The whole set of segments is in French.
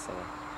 So.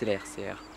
c'est la RCR.